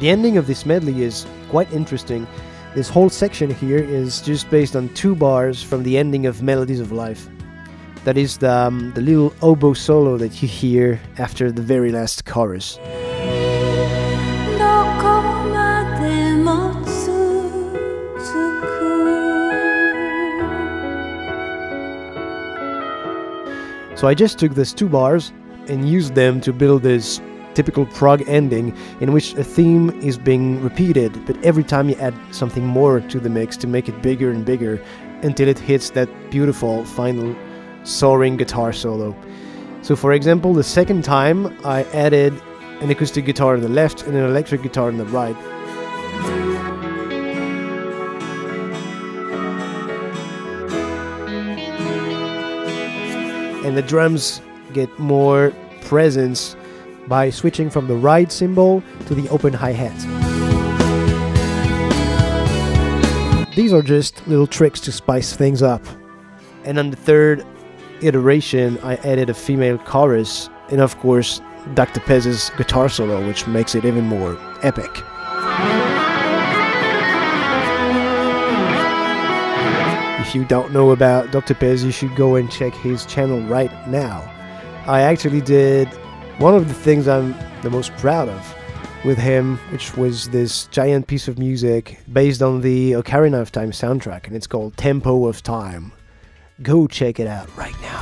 The ending of this medley is quite interesting. This whole section here is just based on two bars from the ending of Melodies of Life. That is the, um, the little oboe solo that you hear after the very last chorus. So I just took these two bars and used them to build this typical prog ending in which a theme is being repeated, but every time you add something more to the mix to make it bigger and bigger until it hits that beautiful final soaring guitar solo. So, for example, the second time I added an acoustic guitar on the left and an electric guitar on the right. and the drums get more presence by switching from the ride cymbal to the open hi-hat. These are just little tricks to spice things up. And on the third iteration, I added a female chorus and of course Dr. Pez's guitar solo, which makes it even more epic. If you don't know about Dr. Pez, you should go and check his channel right now. I actually did one of the things I'm the most proud of with him, which was this giant piece of music based on the Ocarina of Time soundtrack, and it's called Tempo of Time. Go check it out right now.